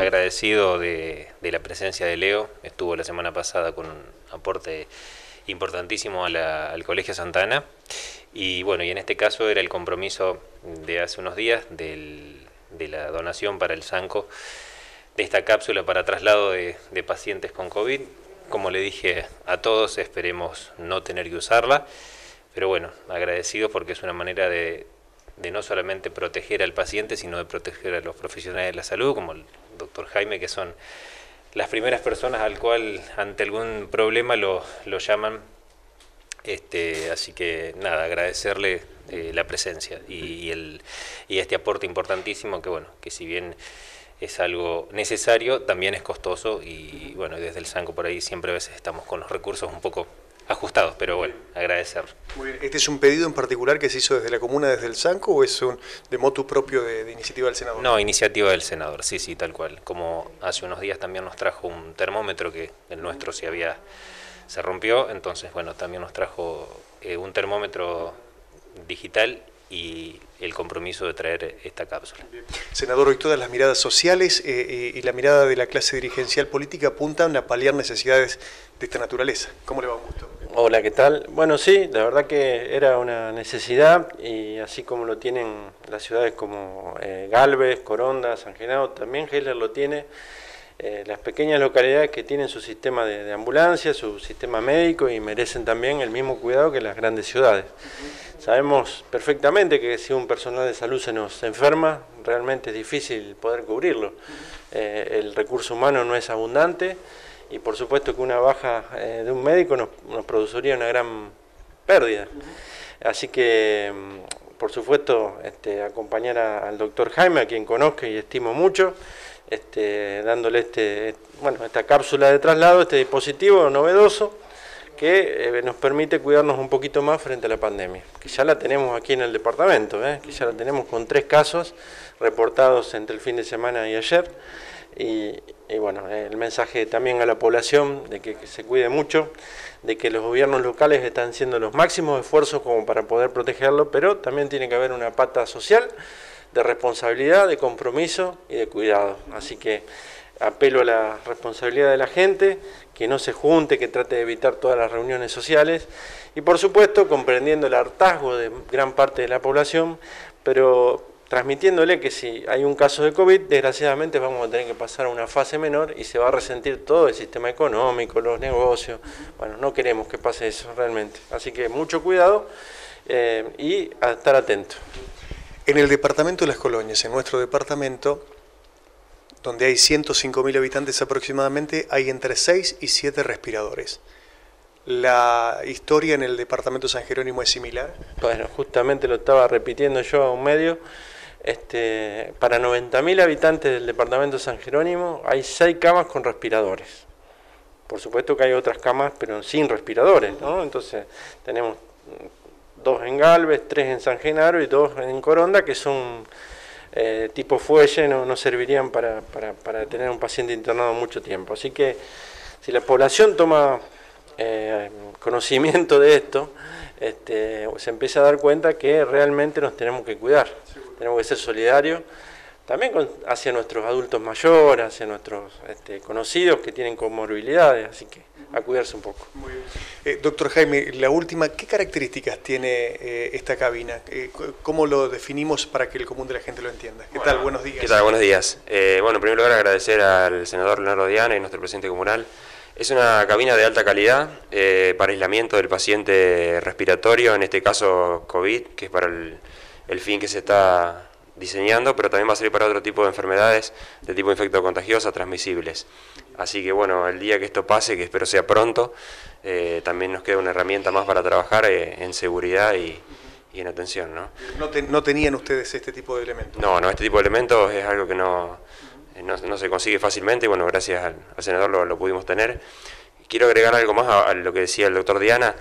agradecido de, la presencia de Leo, estuvo la semana pasada con un aporte importantísimo al Colegio Santana. Y bueno, y en este caso era el compromiso de hace unos días de la donación para el SANCO de esta cápsula para traslado de, de pacientes con COVID. Como le dije a todos, esperemos no tener que usarla, pero bueno, agradecido porque es una manera de, de no solamente proteger al paciente, sino de proteger a los profesionales de la salud, como el doctor Jaime, que son las primeras personas al cual ante algún problema lo, llaman. Este, así que nada, agradecerle eh, la presencia y, el, y este aporte importantísimo que bueno, que si bien es algo necesario, también es costoso y bueno, desde el SANCO por ahí siempre a veces estamos con los recursos un poco ajustados, pero bueno, agradecer. ¿Este es un pedido en particular que se hizo desde la comuna, desde el SANCO, o es un de motu propio de, iniciativa del senador? No, iniciativa del senador, sí, sí, tal cual. Como hace unos días también nos trajo un termómetro que el nuestro se había, se rompió, entonces, bueno, también nos trajo eh, un termómetro digital y el compromiso de traer esta cápsula. Senador, hoy todas las miradas sociales eh, eh, y la mirada de la clase dirigencial política apuntan a paliar necesidades de esta naturaleza. ¿Cómo le va, Augusto? Hola, ¿qué tal? Bueno, sí, la verdad que era una necesidad y así como lo tienen las ciudades como eh, Galvez, Coronda, San Genaro, también Heller lo tiene. Eh, las pequeñas localidades que tienen su sistema de, ambulancia, su sistema médico y merecen también el mismo cuidado que las grandes ciudades. Sabemos perfectamente que si un personal de salud se nos enferma, realmente es difícil poder cubrirlo. Eh, el recurso humano no es abundante y por supuesto que una baja eh, de un médico nos, produciría una gran pérdida. Así que, mm, por supuesto, este, acompañar al doctor Jaime, a quien conozco y estimo mucho, este, dándole este, bueno, esta cápsula de traslado, este dispositivo novedoso que eh, nos permite cuidarnos un poquito más frente a la pandemia, que ya la tenemos aquí en el departamento, ¿eh? que ya la tenemos con tres casos reportados entre el fin de semana y ayer. Y, bueno, el mensaje también a la población de que, se cuide mucho, de que los gobiernos locales están haciendo los máximos esfuerzos como para poder protegerlo, pero también tiene que haber una pata social de responsabilidad, de compromiso y de cuidado. Así que apelo a la responsabilidad de la gente, que no se junte, que trate de evitar todas las reuniones sociales y por supuesto comprendiendo el hartazgo de gran parte de la población, pero transmitiéndole que si hay un caso de COVID, desgraciadamente vamos a tener que pasar a una fase menor y se va a resentir todo el sistema económico, los negocios. Bueno, no queremos que pase eso realmente. Así que mucho cuidado eh, y a estar atento. En el departamento de las colonias, en nuestro departamento, donde hay 105.000 habitantes aproximadamente, hay entre 6 y 7 respiradores. ¿La historia en el departamento de San Jerónimo es similar? Bueno, justamente lo estaba repitiendo yo a un medio. Este, para 90.000 habitantes del departamento de San Jerónimo hay 6 camas con respiradores. Por supuesto que hay otras camas, pero sin respiradores, ¿no? Entonces tenemos dos en Galvez, tres en San Genaro y dos en Coronda, que son eh, tipo fuelle, no, servirían para, para, para, tener un paciente internado mucho tiempo. Así que si la población toma eh, conocimiento de esto, este, se empieza a dar cuenta que realmente nos tenemos que cuidar tenemos que ser solidarios, también hacia nuestros adultos mayores, hacia nuestros este, conocidos que tienen comorbilidades, así que a cuidarse un poco. Muy bien. Eh, doctor Jaime, la última, ¿qué características tiene eh, esta cabina? Eh, ¿Cómo lo definimos para que el común de la gente lo entienda? ¿Qué tal? Buenos días. ¿Qué tal? Buenos días. bueno, en primer lugar agradecer al senador Leonardo Diana y nuestro presidente comunal. Es una cabina de alta calidad para aislamiento del paciente respiratorio, en este caso COVID, que es para el el fin que se está diseñando, pero también va a servir para otro tipo de enfermedades de tipo infecto contagiosa, transmisibles. Así que bueno, el día que esto pase, que espero sea pronto, eh, también nos queda una herramienta más para trabajar eh, en seguridad y, en atención. ¿no? ¿No, tenían ustedes este tipo de elementos? No, no, este tipo de elementos es algo que no, eh, no, se consigue fácilmente y bueno, gracias al, senador lo, pudimos tener. Quiero agregar algo más a lo que decía el doctor Diana.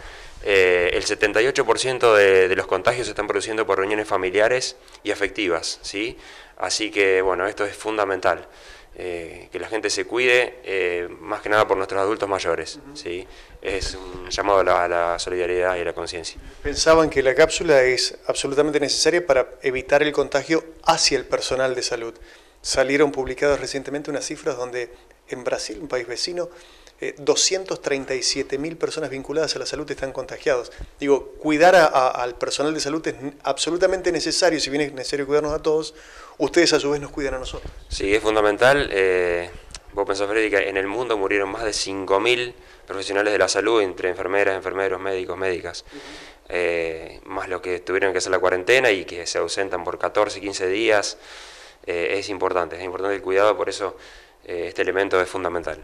Eh, el 78% de, los contagios se están produciendo por reuniones familiares y afectivas, ¿sí? Así que, bueno, esto es fundamental, eh, que la gente se cuide, eh, más que nada por nuestros adultos mayores, ¿sí? Es un llamado a la, solidaridad y a la conciencia. Pensaban que la cápsula es absolutamente necesaria para evitar el contagio hacia el personal de salud. salieron publicadas recientemente unas cifras donde en Brasil, un país vecino, 237 eh, mil personas vinculadas a la salud están contagiados. Digo, cuidar al personal de salud es absolutamente necesario, si bien es necesario cuidarnos a todos, ustedes a su vez nos cuidan a nosotros. Sí, es fundamental. Eh, vos pensás, Freddy, que en el mundo murieron más de 5 mil profesionales de la salud, entre enfermeras, enfermeros, médicos, médicas. Eh, más los que tuvieron que hacer la cuarentena y que se ausentan por 14, 15 días. es importante, es importante el cuidado, por eso este elemento es fundamental.